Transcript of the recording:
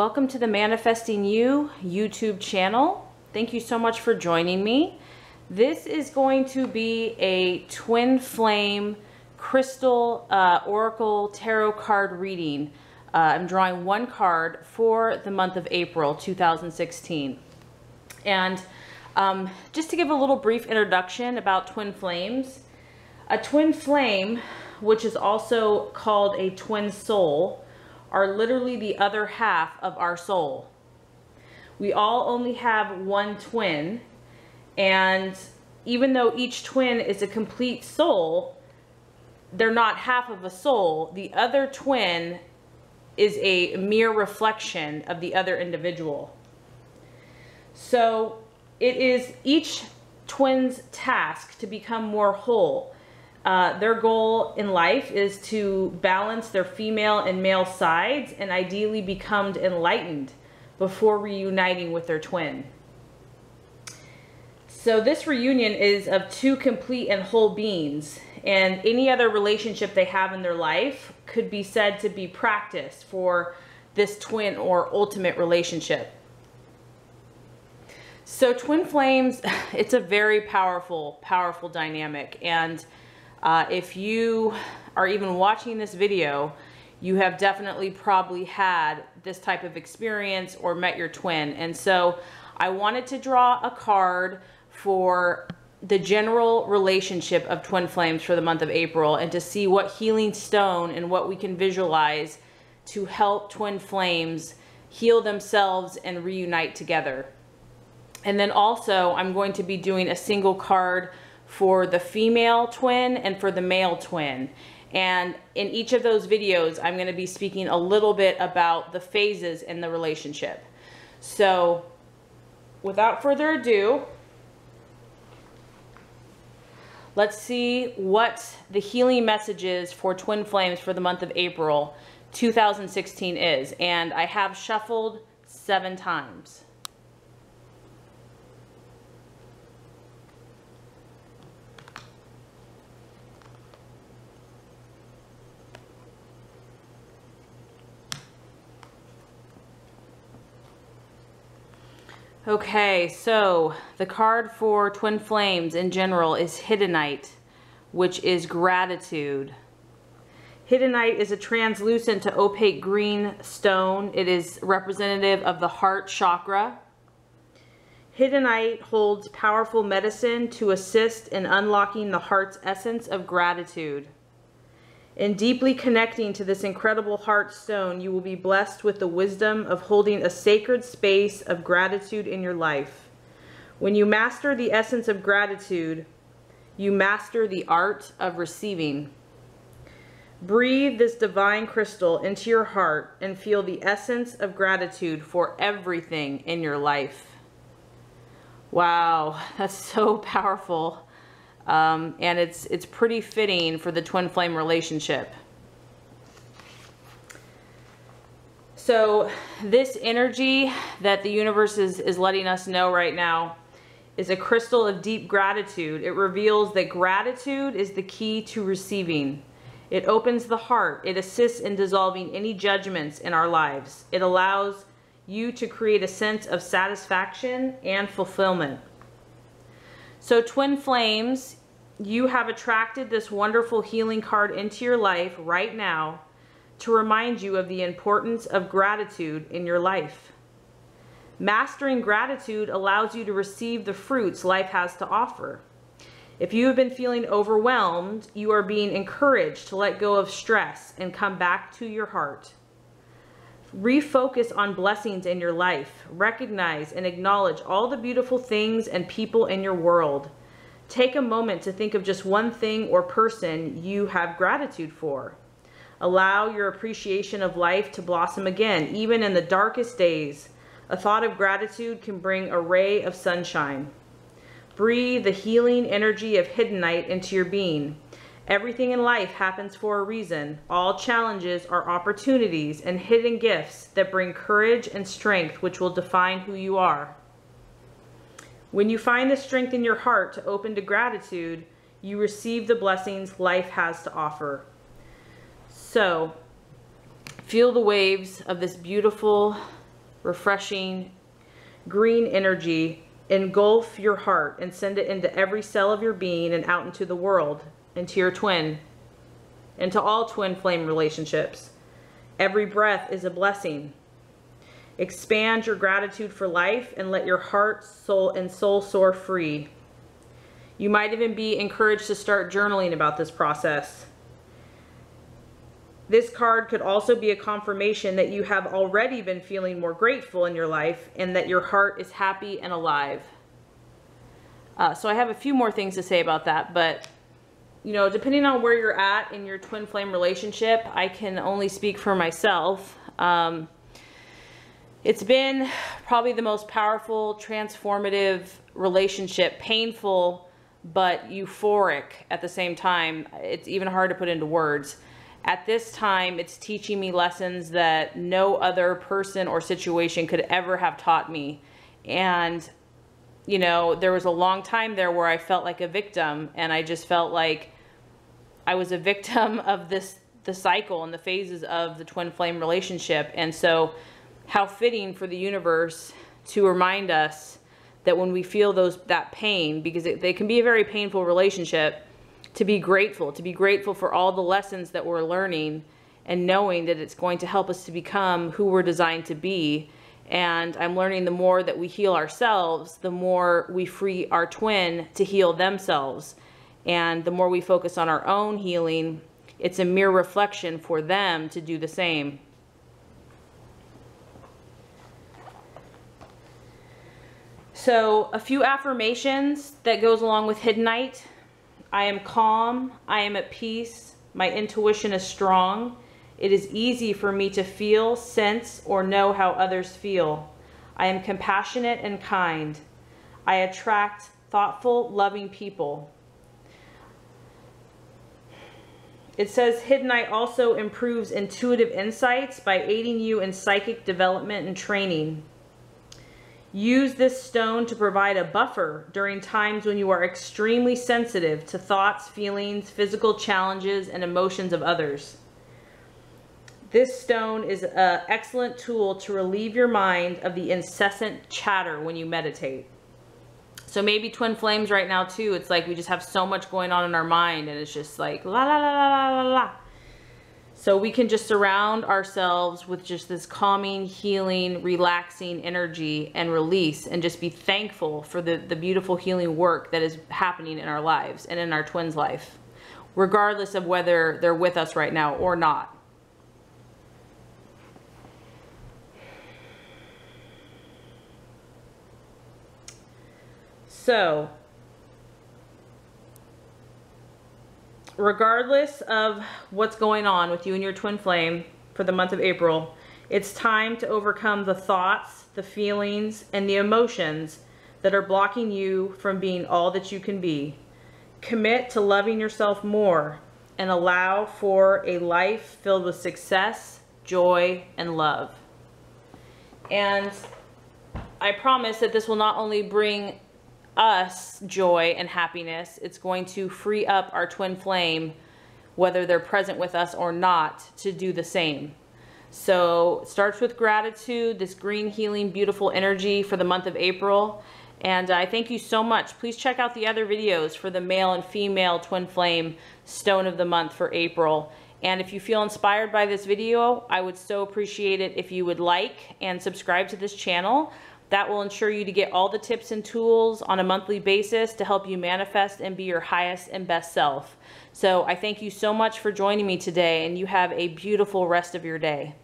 welcome to the Manifesting You YouTube channel. Thank you so much for joining me. This is going to be a twin flame crystal uh, oracle tarot card reading. Uh, I'm drawing one card for the month of April 2016. And um, just to give a little brief introduction about twin flames, a twin flame, which is also called a twin soul, are literally the other half of our soul. We all only have one twin, and even though each twin is a complete soul, they're not half of a soul. The other twin is a mere reflection of the other individual. So it is each twin's task to become more whole. Uh, their goal in life is to balance their female and male sides and ideally become enlightened before reuniting with their twin. So this reunion is of two complete and whole beings and any other relationship they have in their life could be said to be practiced for this twin or ultimate relationship. So twin flames, it's a very powerful, powerful dynamic. And uh, if you are even watching this video, you have definitely probably had this type of experience or met your twin. And so I wanted to draw a card for the general relationship of twin flames for the month of April and to see what healing stone and what we can visualize to help twin flames heal themselves and reunite together. And then also I'm going to be doing a single card for the female twin and for the male twin. And in each of those videos, I'm going to be speaking a little bit about the phases in the relationship. So without further ado, Let's see what the healing messages for Twin Flames for the month of April 2016 is. And I have shuffled seven times. Okay, so the card for Twin Flames in general is Hiddenite, which is gratitude. Hiddenite is a translucent to opaque green stone. It is representative of the heart chakra. Hiddenite holds powerful medicine to assist in unlocking the heart's essence of gratitude. In deeply connecting to this incredible heart stone, you will be blessed with the wisdom of holding a sacred space of gratitude in your life. When you master the essence of gratitude, you master the art of receiving. Breathe this divine crystal into your heart and feel the essence of gratitude for everything in your life. Wow, that's so powerful. Um, and it's, it's pretty fitting for the twin flame relationship. So this energy that the universe is, is letting us know right now is a crystal of deep gratitude. It reveals that gratitude is the key to receiving. It opens the heart. It assists in dissolving any judgments in our lives. It allows you to create a sense of satisfaction and fulfillment. So twin flames, you have attracted this wonderful healing card into your life right now to remind you of the importance of gratitude in your life. Mastering gratitude allows you to receive the fruits life has to offer. If you have been feeling overwhelmed, you are being encouraged to let go of stress and come back to your heart. Refocus on blessings in your life. Recognize and acknowledge all the beautiful things and people in your world. Take a moment to think of just one thing or person you have gratitude for. Allow your appreciation of life to blossom again, even in the darkest days. A thought of gratitude can bring a ray of sunshine. Breathe the healing energy of Hiddenite into your being. Everything in life happens for a reason. All challenges are opportunities and hidden gifts that bring courage and strength which will define who you are. When you find the strength in your heart to open to gratitude, you receive the blessings life has to offer. So, feel the waves of this beautiful refreshing green energy engulf your heart and send it into every cell of your being and out into the world, into your twin, into all twin flame relationships. Every breath is a blessing. Expand your gratitude for life and let your heart, soul, and soul soar free. You might even be encouraged to start journaling about this process. This card could also be a confirmation that you have already been feeling more grateful in your life and that your heart is happy and alive. Uh, so I have a few more things to say about that, but you know, depending on where you're at in your twin flame relationship, I can only speak for myself. Um, it's been probably the most powerful, transformative relationship, painful, but euphoric at the same time. It's even hard to put into words at this time, it's teaching me lessons that no other person or situation could ever have taught me. And, you know, there was a long time there where I felt like a victim and I just felt like I was a victim of this, the cycle and the phases of the twin flame relationship. And so how fitting for the universe to remind us that when we feel those, that pain, because it, they can be a very painful relationship, to be grateful, to be grateful for all the lessons that we're learning and knowing that it's going to help us to become who we're designed to be. And I'm learning the more that we heal ourselves, the more we free our twin to heal themselves. And the more we focus on our own healing, it's a mere reflection for them to do the same. So a few affirmations that goes along with Hiddenite. I am calm. I am at peace. My intuition is strong. It is easy for me to feel, sense, or know how others feel. I am compassionate and kind. I attract thoughtful, loving people. It says Hiddenite also improves intuitive insights by aiding you in psychic development and training. Use this stone to provide a buffer during times when you are extremely sensitive to thoughts, feelings, physical challenges, and emotions of others. This stone is an excellent tool to relieve your mind of the incessant chatter when you meditate. So maybe twin flames right now too. It's like we just have so much going on in our mind and it's just like la la la la la la. So we can just surround ourselves with just this calming, healing, relaxing energy and release and just be thankful for the, the beautiful healing work that is happening in our lives and in our twins' life, regardless of whether they're with us right now or not. So regardless of what's going on with you and your twin flame for the month of April, it's time to overcome the thoughts, the feelings, and the emotions that are blocking you from being all that you can be. Commit to loving yourself more and allow for a life filled with success, joy, and love. And I promise that this will not only bring us joy and happiness. It's going to free up our twin flame, whether they're present with us or not, to do the same. So starts with gratitude, this green healing beautiful energy for the month of April. And I thank you so much. Please check out the other videos for the male and female twin flame stone of the month for April. And if you feel inspired by this video, I would so appreciate it if you would like and subscribe to this channel. That will ensure you to get all the tips and tools on a monthly basis to help you manifest and be your highest and best self. So I thank you so much for joining me today and you have a beautiful rest of your day.